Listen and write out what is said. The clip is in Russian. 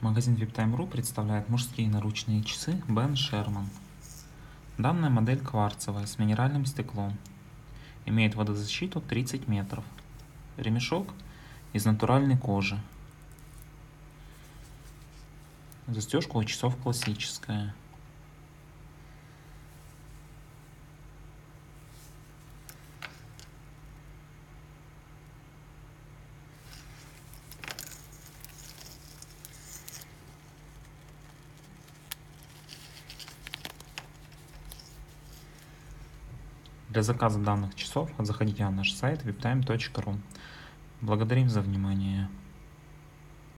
Магазин VIPTime.ru представляет мужские наручные часы Ben Sherman. Данная модель кварцевая с минеральным стеклом. Имеет водозащиту 30 метров. Ремешок из натуральной кожи. Застежка у часов классическая. Для заказа данных часов заходите на наш сайт viptime.ru. Благодарим за внимание.